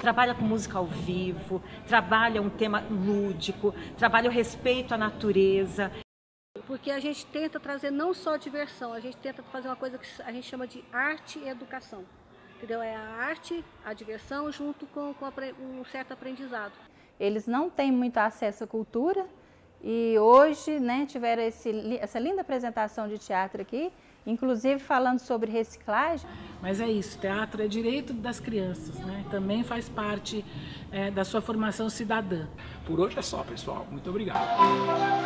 trabalha com música ao vivo, trabalha um tema lúdico, trabalha o respeito à natureza. Porque a gente tenta trazer não só diversão, a gente tenta fazer uma coisa que a gente chama de arte e educação. Entendeu? É a arte, a diversão, junto com, com um certo aprendizado. Eles não têm muito acesso à cultura e hoje né, tiveram esse, essa linda apresentação de teatro aqui, inclusive falando sobre reciclagem. Mas é isso, teatro é direito das crianças, né? também faz parte é, da sua formação cidadã. Por hoje é só, pessoal. Muito obrigado.